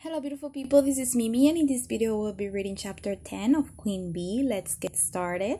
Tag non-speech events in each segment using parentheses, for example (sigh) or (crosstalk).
Hello beautiful people, this is Mimi and in this video we'll be reading chapter 10 of Queen B. Let's get started.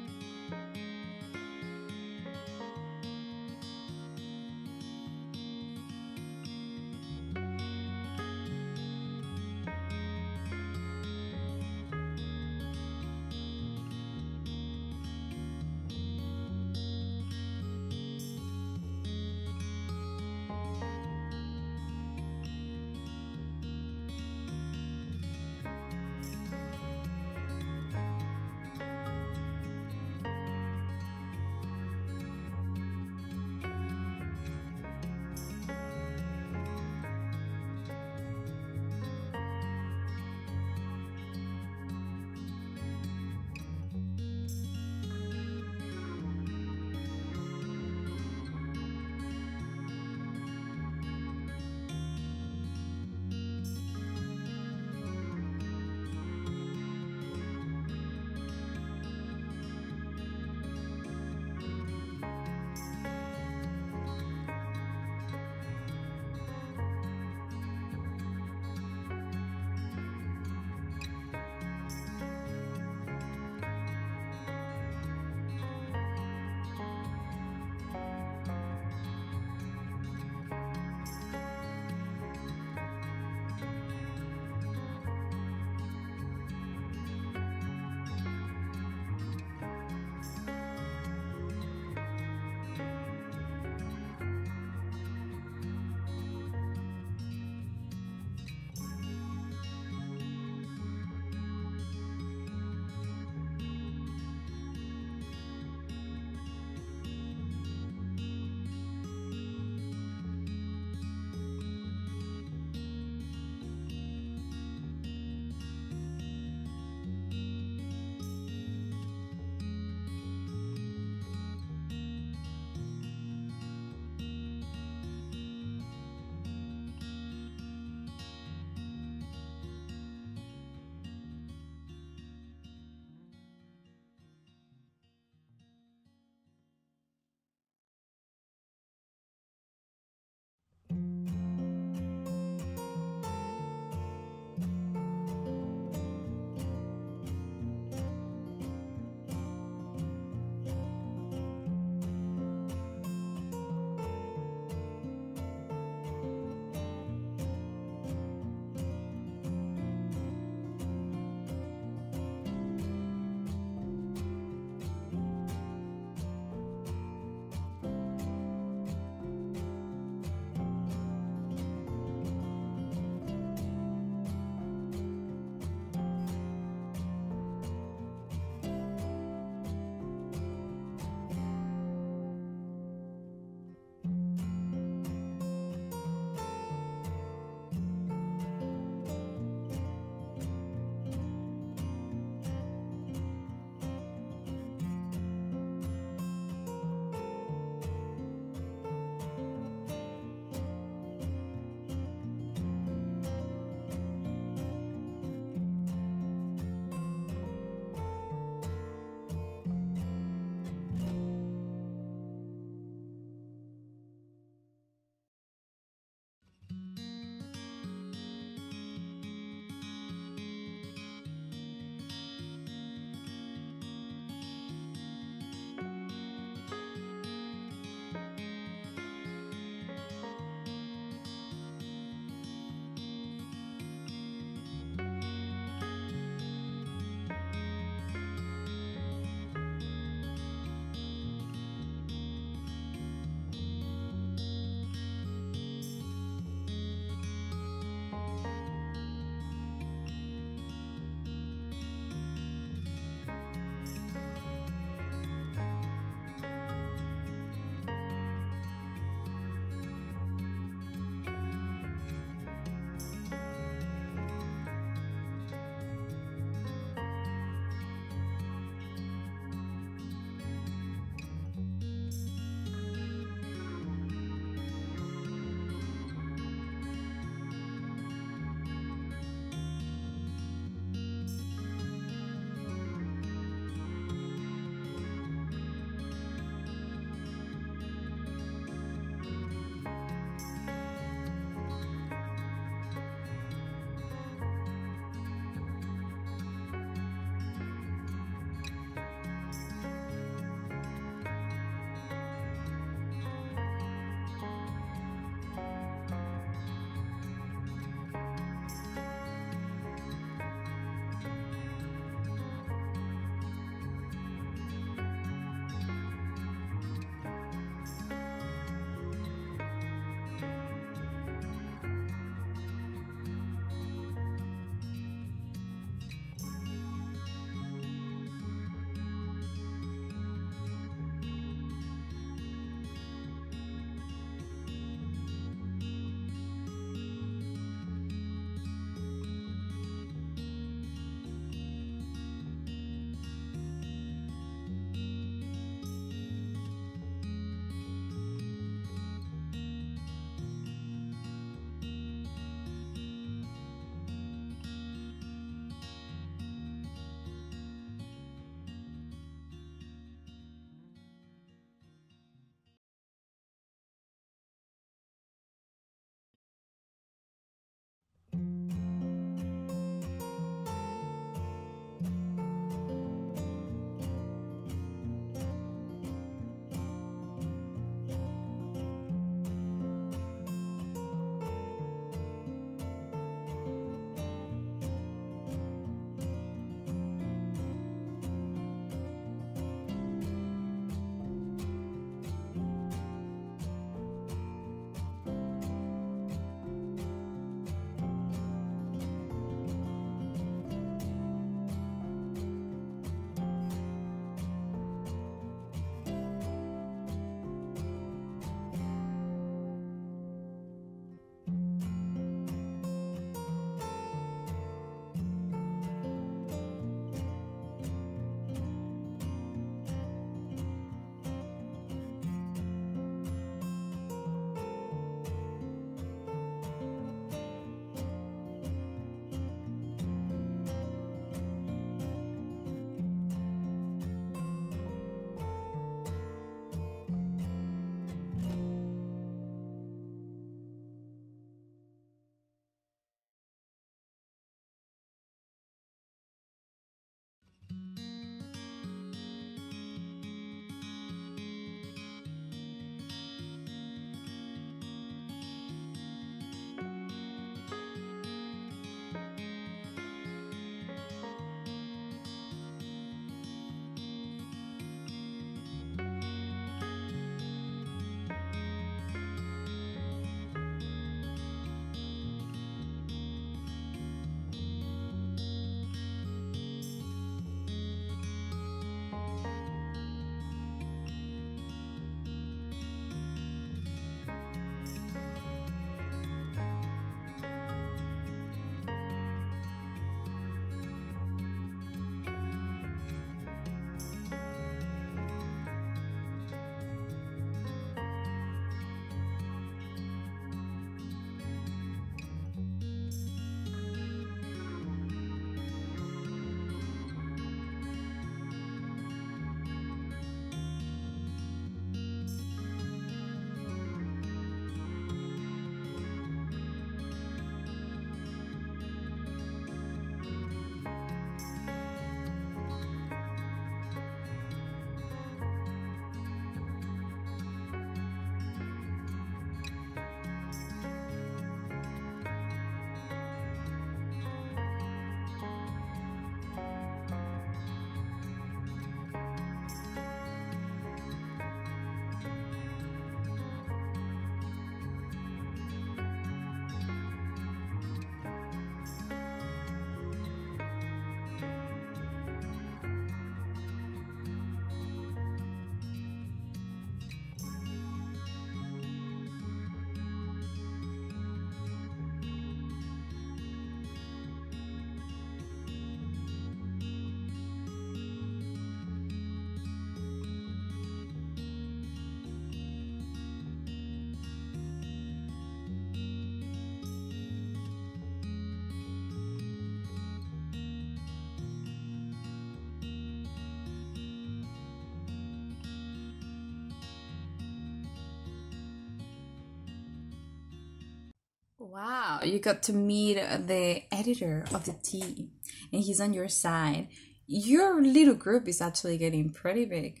Wow, you got to meet the editor of the team, and he's on your side. Your little group is actually getting pretty big.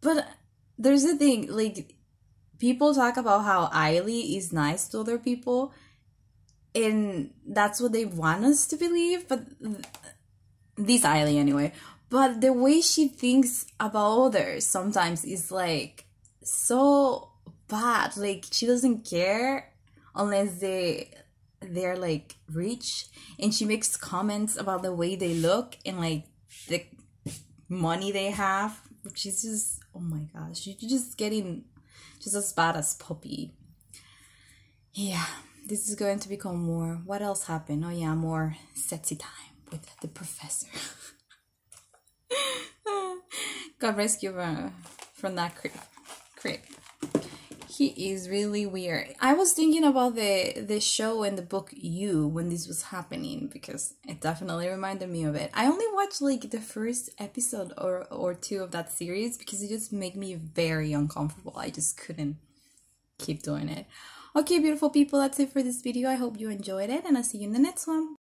But there's a thing, like, people talk about how Eileen is nice to other people, and that's what they want us to believe, but this Eileen anyway. But the way she thinks about others sometimes is like so bad. Like, she doesn't care unless they they're like rich. And she makes comments about the way they look and like the money they have. She's just oh my gosh she's just getting just as bad as poppy. Yeah this is going to become more what else happened? Oh yeah more sexy time with the professor. (laughs) Got rescued from, from that creep creep he is really weird. I was thinking about the the show and the book You when this was happening because it definitely reminded me of it. I only watched like the first episode or or two of that series because it just made me very uncomfortable. I just couldn't keep doing it. Okay, beautiful people, that's it for this video. I hope you enjoyed it and I'll see you in the next one.